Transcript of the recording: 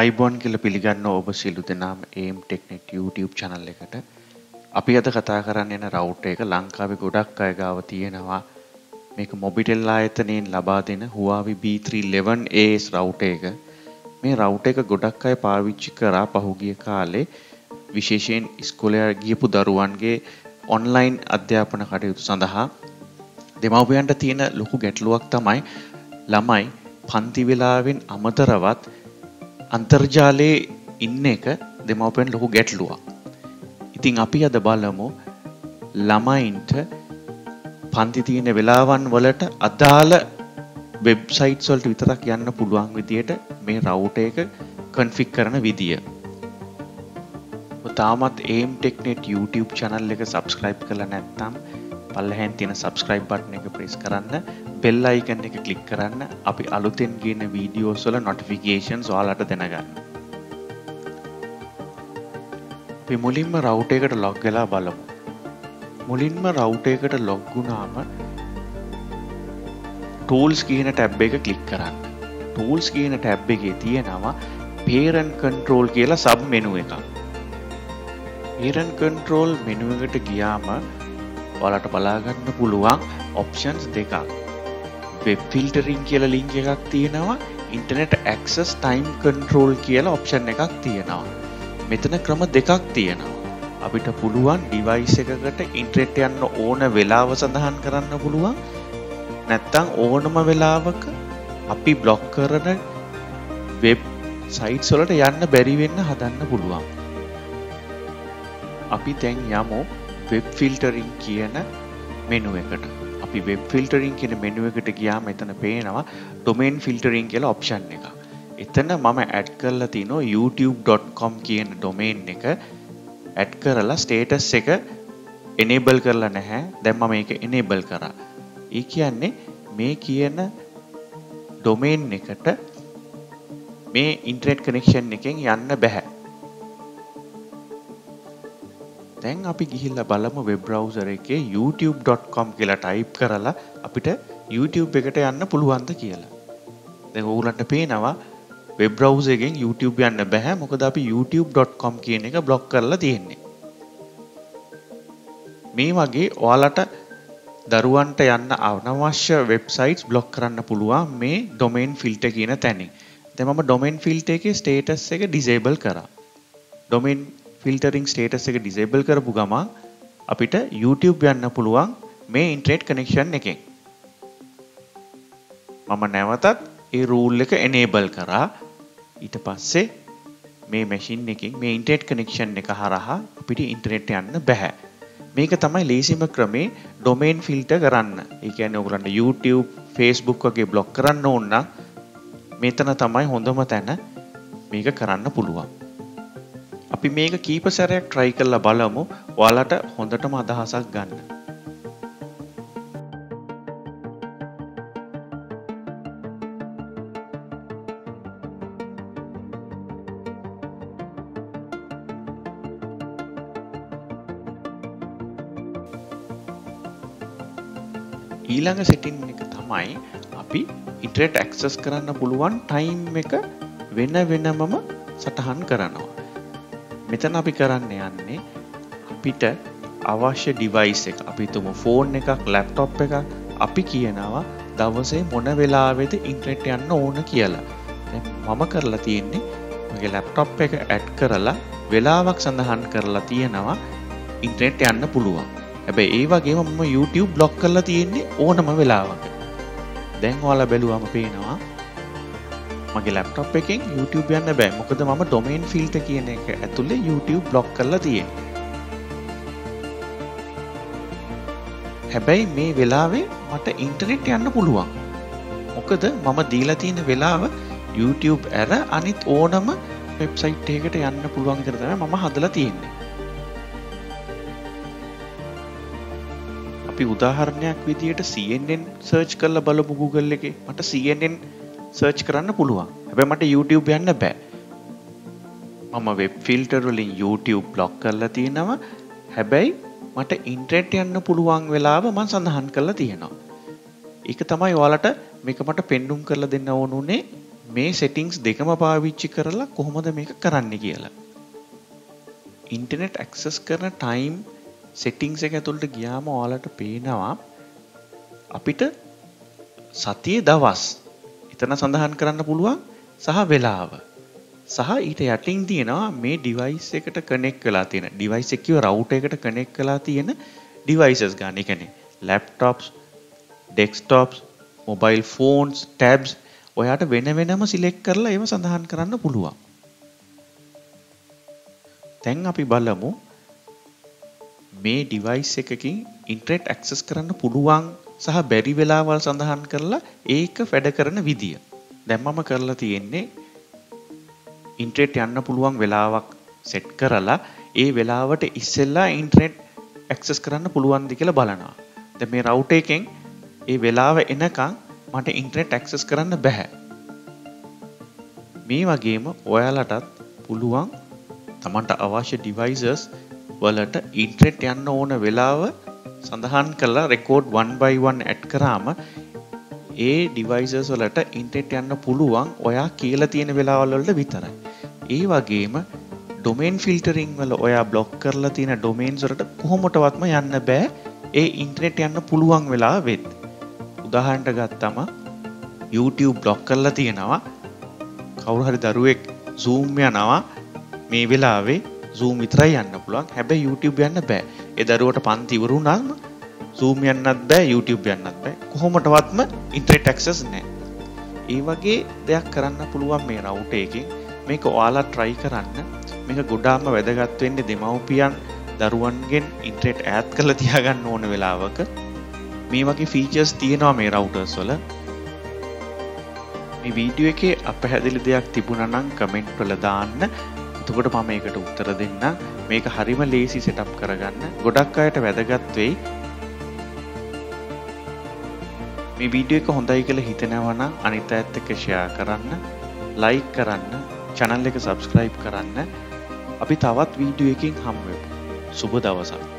අයිබෝන් කියල පිළිගන්න ඔබ සිල්ලු දෙනාම ඒම් ටෙක්නෙට් YouTube චනල් එකට. අපි අද කතා කරන්න එන රවුට් එක ලංකාවේ ගොඩක් අය ගාව තියෙනවා. මේක මොබිටෙල් ආයතනයෙන් ලබා දෙන Huawei B311AS රවුට් එක. මේ රවුට් එක ගොඩක් අය පාවිච්චි කරා පහුගිය කාලේ. විශේෂයෙන් ඉස්කෝලේ ගියපු දරුවන්ගේ ඔන්ලයින් අධ්‍යාපන කටයුතු සඳහා. දෙමව්පියන්ට තියෙන ලොකු ගැටලුවක් තමයි ළමයි පන්ති වෙලාවෙන් අමතරවත් අන්තර්ජාලයේ ඉන්න එක දෙමව්පියන් ලොකු ගැටලුවක්. ඉතින් අපි අද බලමු ළමයින්ට පන්ති තියෙන වෙලාවන් වලට අදාළ වෙබ්සයිට්ස් වලට විතරක් යන්න පුළුවන් විදියට මේ රවුටර් එක කන්ෆිග් කරන විදිය. තාමත් ඒම් ටෙක්නෙට් YouTube channel එක subscribe කරලා නැත්නම් පල්ලහැන් තියෙන subscribe button එක press කරන්න බෙල් අයිකන් එක ක්ලික් කරන්න අපි අලුතෙන් ගේන වීඩියෝස් වල notifications ඔයාලට දැනගන්න. අපි මුලින්ම router එකට log වෙලා බලමු. මුලින්ම router එකට log වුණාම tools කියන tab එක ක්ලික් කරන්න. tools කියන tab එකේ තියෙනවා parent control කියලා sub menu එකක්. parent control menu එකට ගියාම ඔයාලට බලාගන්න පුළුවන් options දෙකක්. වෙබ් ෆිල්ටරින් කියලා ලිංක් එකක් තියෙනවා ඉන්ටර්නෙට් ඇක්සස් ටයිම් කන්ට්‍රෝල් කියලා ඔප්ෂන් එකක් තියෙනවා. මෙතන ක්‍රම දෙකක් තියෙනවා. අපිට පුළුවන් ඩිවයිස් එකකට ඉන්ට්‍රෙට් යන්න ඕන වෙලාව සඳහන් කරන්න පුළුවන්. නැත්තං ඕනම වෙලාවක අපි බ්ලොක් කරන වෙබ් සයිට් සොලට යන්න බැරිවෙන්න හදන්න පුළුවන්. අපි තැන් යමු. වෙබ් ෆිල්ටරින් කියන මෙනුව එකට අපි වෙබ් ෆිල්ටරින් කියන මෙනුව එකට ගියා මෙතන පේනවා ඩොමේන් ෆිල්ටරින් කියලා ඔප්ෂන් එක. එතන මම ඇඩ් කරලා තිනවා youtube.com කියන ඩොමේන් එක ඇඩ් කරලා ස්ටේටස් එක එනේබල් කරලා නැහැ. දැන් මම මේක එනේබල් කරා. ඒ කියන්නේ මේ කියන ඩොමේන් එකට මේ ඉන්ටර්නෙට් කනෙක්ෂන් එකෙන් යන්න බෑ. දැන් අපි ගිහිල්ල බලමු වෙබ් බ්‍රවසර එකේ youtube.com කියලා ටයිප් කරලා අපිට YouTube එකට යන්න පුළුවන්ද කියලා. දැන් ඔයගලන්ට පේනවා වෙබ් බ්‍රවුසර් එකෙන් YouTube යන්න බෑ මොකද අපි youtube.com කියන එක බ්ලොක් කරලා තියෙන්නේ. මේ වගේ ඔයාලට දරුවන්ට යන්න අනවශ්‍ය වෙබ්සයිට්ස් බ්ලොක් කරන්න පුළුවන් මේ ඩොමේන් ෆිල්ටර් කියන තැනින්. දැන් මම ඩොමේන් ෆිල්ටර් එකේ ස්ටේටස් එක ඩිසේබල් කරා. ඩොමේන් ෆිල්ටරිං ස්ටේටස් එක ඩිසේබල් කරපු ගමන් අපිට YouTube යන්න පුළුවන් මේ ඉන්ට්‍රේට් කනෙක්ෂන් එකෙන් මම නැවතත් ඒ රූල් එක එනේබල් කරා ඊට පස්සේ මේ මැෂින් එකින් මේ ඉන්ටර්නෙට් කනෙක්ෂන් එක හරහා අපිට ඉන්ටර්නෙට් යන්න බෑ. මේක තමයි ලේසිම ක්‍රමේ ඩොමේන් ෆිල්ටර් කරන්න. ඒ කියන්නේ ඔයගලන්ට YouTube, Facebook වගේ බ්ලොක් කරන්න ඕන නම් මෙතන තමයි හොඳම තැන මේක කරන්න පුළුවන්. අපි මේක කීප සැරයක් ට්‍රයි කරලා බලමු ඔයාලට හොඳටම අදහසක් ගන්න. ඊළඟ සෙටින් එක තමයි අපි ඉන්ට්‍රෙට් ඇක්සස් කරන්න පුළුවන් ටයිම් එක වෙන වෙනමම සටහන් කරනවා. මෙතන අපි කරන්න යන්නේ අපිට අවශ්‍ය ඩිවයිස් එක. අපි තුමු ෆෝන් එකක් ලැප්ටොප් එකක්. අපි කියනවා දවසේ මොන වෙලාවෙද ඉන්ට්‍රෙට් යන්න ඕන කියලා. මම කරලා තියෙන්නේ මගේ ලැප්ටොප් එක ඇඩ් කරලා වෙලාවක් සඳහන් කරලා තියෙනවා ඉන්ට්‍රෙට් යන්න පුළුවන්. හැබැයි ඒ වගේම මම YouTube බ්ලොක් කරලා තියෙන්නේ ඕනම වෙලාවක. දැන් ඔයාලා බැලුවම පේනවා මගේ ලැප්ටොප් එකෙන් YouTube යන්න බෑ. මොකද මම ඩොමේන් ෆිල්ට කියන එක ඇතුළේ YouTube බ්ලොක් කරලා තියෙන හැබැයි මේ වෙලාවේ මට ඉන්ටර්නෙට් යන්න පුළුවන්. මොකද මම දීලා තියෙන වෙලාව YouTube ඇර අනිත් ඕනම වෙබ්සයිට් එකකට යන්න පුළුවන් විදිහට තමයි මම හදලා තියෙන්නේ. අපි උදාහරණයක් විදියට CNN සර්ච් කරලා බලමු Google එකේ. මට CNN සර්ච් කරන්න පුළුවන්. හැබැ මට YouTube යන්න බෑ. මම වෙබ් ෆිල්ටර් වලින් YouTube බ්ලොක් කරලා තියෙනවා. හැබැයි මට ඉන්ට්‍රෙට් යන්න පුළුවන් වෙලාව මං සඳහන් කරලා තියෙනවා. ඒක තමයි ඔයාලට මේක මට පෙන්නුම් කරලා දෙන්න ඕනුනේ මේ සෙටිංස් දෙකම පාවිච්චි කරලා කොහොමද මේක කරන්න කියලා. ඉන්ටනෙට් ඇක්සස් කරන ටයිම් සෙටිංස් එක ඇතුළට ගියාම ඔයාලට පේනවා අපිට සතියේ දවස් එතන සඳහන් කරන්න පුළුවන් සහ වෙලාව සහ ඊට යටින් තියෙනවා මේ ඩිවයිස් එකට කනෙක් වෙලා තියෙන ඩිවයිස් එක කිව්ව රවුටර් එකට කනෙක් වෙලා තියෙන ඩිවයිසස් ගන්න. ඒ කියන්නේ laptops, desktops, mobile phones, tabs ඔයාට වෙන වෙනම සිලෙක්ට් කරලා ඒව සඳහන් කරන්න පුළුවන්. දැන් අපි බලමු මේ ඩිවයිස් එකකින් ඉන්ටර්නෙට් ඇක්සස් කරන්න පුළුවන් සහ බැරි වෙලාවල් සඳහන් කරලා ඒක වැඩ කරන විදිය. දැන් මම කරලා තියෙන්නේ ඉන්ටර්නෙට් යන්න පුළුවන් වෙලාවක් සෙට් කරලා ඒ වෙලාවට ඉස්සෙල්ලා ඉන්ටර්නෙට් ඇක්සස් කරන්න පුළුවන්ද කියලා බලනවා. දැන් මේ රවුටර් එකෙන් ඒ වෙලාව එනකන් මට ඉන්ට්‍රෙට් ඇක්සස් කරන්න බැහැ. මේ වගේම ඔයාලටත් පුළුවන් තමන්ට අවශ්‍ය ඩිවයිසස් වලට ඉන්ට්‍රෙට් යන්න ඕන වෙලාව සඳහන් කලා රෙකෝඩ් 1බයිවන් ඇඩ් කරාම ඒ ඩිවයිසස් වලට ඉන්ටෙට් යන්න පුළුවන් ඔයා කියල තියෙන වෙලාවල්වලට විතරයි. ඒ වගේම ඩොමේන් ෆිල්ටරිං වල ඔයා බ්ලොක් කරලා තියෙන ඩොමේන්සරට කොහොමටවත්ම යන්න බෑ ඒ ඉන්ට්‍රෙට් යන්න පුළුවන් වෙලා වෙත්. උදාහන්ට ගත්තම YouTube බ්ලොක් කරලා තියෙනවා කවුරු හරි දරුවෙක් zoom යනවා මේ වෙලාවේ zoom විතරයි යන්න පුළුවන්. හැබැයි YouTube යන්න බෑ. ඒ දරුවට පන්ති ඉවරුණාම zoom යන්නත් බෑ YouTube යන්නත් බෑ. කොහොමටවත්ම ඉන්ටර්නෙට් ඇක්සස් නැහැ ඒ වගේ දෙයක් කරන්න පුළුවන් මේ රවුටර් එකකින්. මේක ඔයාලා try කරන්න. මේක ගොඩාක්ම වැදගත් වෙන්නේ දෙමව්පියන් දරුවන්ගෙන් ඉන්ටර්නෙට් ඈත් කරලා තියාගන්න ඕන වෙලාවක. මේ වගේ ෆීචර්ස් තියෙනවා මේ රවුටර්ස් වල. මේ වීඩියෝ එකේ අපැහැදිලි දෙයක් තිබුණා නම් කමෙන්ට් වල දාන්න. එතකොට මම ඒකට උත්තර දෙන්න. මේක හරිම ලේසි සෙටප් කරගන්න. ගොඩක් අයට වැදගත් වෙයි. මේ වීඩියෝ එක හොඳයි කියලා හිතනවා නම් අනිත් අයත් එක්ක ෂෙයා කරන්න ලයික් කරන්න channel එක subscribe කරන්න. අපි තවත් වීඩියෝ එකකින් හමු වෙමු. සුබ දවසක්.